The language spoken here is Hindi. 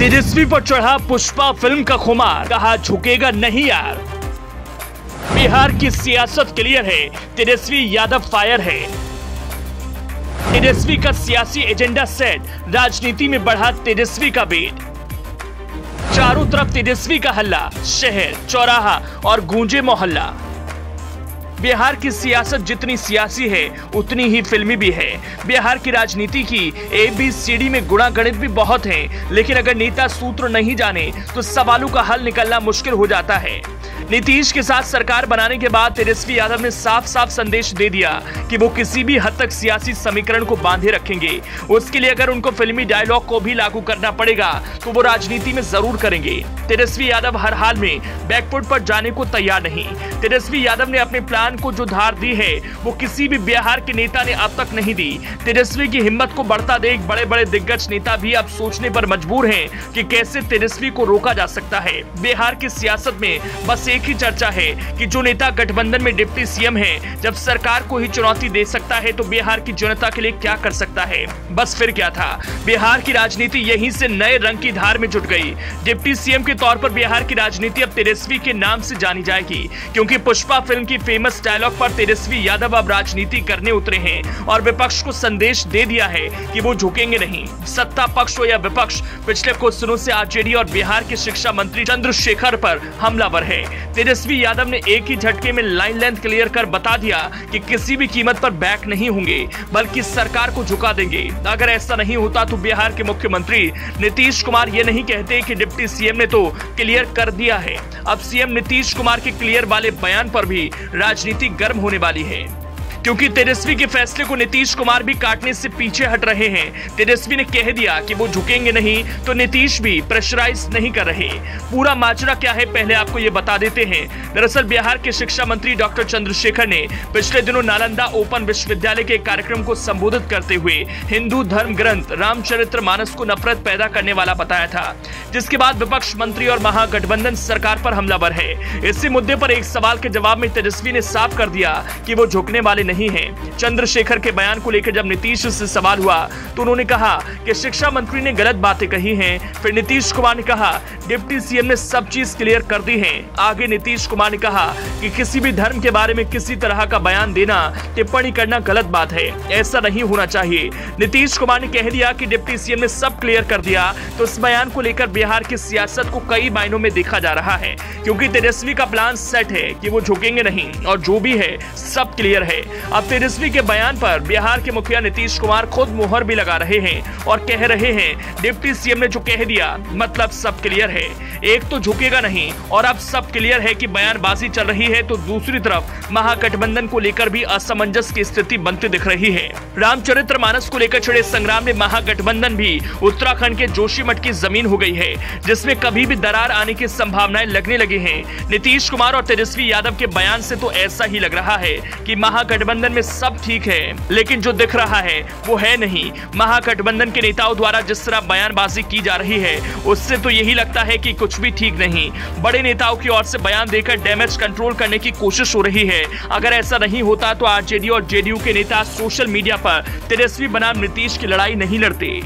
तेजस्वी पर चढ़ा पुष्पा फ़िल्म का खुमार। कहा, झुकेगा नहीं यार। बिहार की सियासत क्लियर है। तेजस्वी यादव फायर है। तेजस्वी का सियासी एजेंडा सेट। राजनीति में बढ़ा तेजस्वी का बेट। चारों तरफ़ तेजस्वी का हल्ला। शहर, चौराहा और गूंजे मोहल्ला। बिहार की सियासत जितनी सियासी है, उतनी ही फिल्मी भी है। बिहार की राजनीति की ए बी सी डी में गुणा गणित भी बहुत है, लेकिन अगर नेता सूत्र नहीं जाने तो सवालों का हल निकलना मुश्किल हो जाता है। नीतीश के साथ सरकार बनाने के बाद तेजस्वी यादव ने साफ़ साफ़ संदेश दे दिया कि वो किसी भी हद तक सियासी समीकरण को बांधे रखेंगे। उसके लिए अगर उनको फिल्मी डायलॉग को भी लागू करना पड़ेगा तो वो राजनीति में ज़रूर करेंगे। तेजस्वी यादव हर हाल में बैकफुट पर जाने को तैयार नहीं। तेजस्वी यादव ने अपने प्लान को जो धार दी है, वो किसी भी बिहार के नेता ने अब तक नहीं दी। तेजस्वी की हिम्मत को बढ़ता देख बड़े बड़े दिग्गज नेता भी अब सोचने पर मजबूर हैं कि कैसे तेजस्वी को रोका जा सकता है। बिहार की सियासत में बस एक ही चर्चा है कि जो नेता गठबंधन में डिप्टी सीएम है, जब सरकार को ही चुनौती दे सकता है तो बिहार की जनता के लिए क्या कर सकता है? बस फिर क्या था? बिहार की राजनीति यहीं से नए रंग की धार में जुट गई। डिप्टी सीएम के तौर पर बिहार की राजनीति अब तेजस्वी के नाम से जानी जाएगी, क्योंकि पुष्पा फ़िल्म की फ़ेमस डायलॉग पर तेजस्वी यादव अब राजनीति करने उतरे हैं और विपक्ष को संदेश दे दिया है कि वो झुकेंगे नहीं। सत्ता पक्ष हो या विपक्ष, पिछले कुछ दिनों से आरजेडी और बिहार के शिक्षा मंत्री चंद्रशेखर पर हमलावर है। तेजस्वी यादव ने एक ही झटके में लाइन लेंथ क्लियर कर बता दिया कि किसी भी कीमत पर बैक नहीं होंगे, बल्कि सरकार को झुका देंगे। अगर ऐसा नहीं होता तो बिहार के मुख्यमंत्री नीतीश कुमार ये नहीं कहते कि डिप्टी सीएम ने तो क्लियर कर दिया है। अब सीएम नीतीश कुमार के क्लियर वाले बयान पर भी राजनीति गर्म होने वाली है। क्योंकि तेजस्वी के फैसले को नीतीश कुमार भी काटने से पीछे हट रहे हैं। तेजस्वी ने कह दिया कि वो झुकेंगे नहीं तो नीतीश भी प्रेशराइज नहीं कर रहे। पूरा माजरा क्या है, पहले आपको ये बता देते हैं। दरअसल बिहार के शिक्षा मंत्री डॉक्टर चंद्रशेखर ने पिछले दिनों नालंदा ओपन विश्वविद्यालय के कार्यक्रम को संबोधित करते हुए हिंदू धर्म ग्रंथ, रामचरित्र, मानस को नफरत पैदा करने वाला बताया था, जिसके बाद विपक्ष मंत्री और महागठबंधन सरकार पर हमलावर है। इसी मुद्दे पर एक सवाल के जवाब में तेजस्वी ने साफ़ कर दिया कि वो झुकने वाले नहीं है। चंद्रशेखर के बयान को लेकर जब नीतीश से सवाल हुआ तो उन्होंने कहा कि शिक्षा मंत्री ने गलत बातें कही हैं। फिर नीतीश कुमार ने कहा, डिप्टी सीएम ने सब चीज़ क्लियर कर दी है। आगे नीतीश कुमार ने कहा कि किसी भी धर्म के बारे में किसी तरह का बयान देना, टिप्पणी करना गलत बात है। ऐसा नहीं होना चाहिए। नीतीश कुमार ने कह दिया कि डिप्टी सीएम ने सब क्लियर कर दिया तो इस बयान को लेकर बिहार की सियासत को कई मायनों में देखा जा रहा है, क्योंकि तेजस्वी का प्लान सेट है कि वो झुकेंगे नहीं, और जो भी है, सब क्लियर है। अब तेजस्वी के बयान पर बिहार के मुखिया नीतीश कुमार खुद मुहर भी लगा रहे हैं और कह रहे हैं, डिप्टी सीएम ने जो कह दिया मतलब सब क्लियर है। एक तो झुकेगा नहीं और अब सब क्लियर है कि बयानबाजी चल रही है तो दूसरी तरफ़ महागठबंधन को लेकर भी असमंजस की स्थिति बनती दिख रही है। रामचरित्र मानस को लेकर छिड़े संग्राम में महागठबंधन भी उत्तराखंड के जोशीमठ की ज़मीन हो गई है, जिसमें कभी भी दरार आने की संभावनाएँ लगने लगी हैं। नीतीश कुमार और तेजस्वी यादव के बयान से तो ऐसा ही लग रहा है कि महागठबंधन में सब ठीक है, लेकिन जो दिख रहा है, वो है नहीं। महागठबंधन के नेताओं द्वारा जिस तरह बयानबाजी की जा रही है, उससे तो यही लगता है कि कुछ भी ठीक नहीं। बड़े नेताओं की ओर से बयान देकर डैमेज कंट्रोल करने की कोशिश हो रही है। अगर ऐसा नहीं होता तो आरजेडी और जेडीयू के नेता सोशल मीडिया पर तेजस्वी बनाम नीतीश की लड़ाई नहीं लड़ते।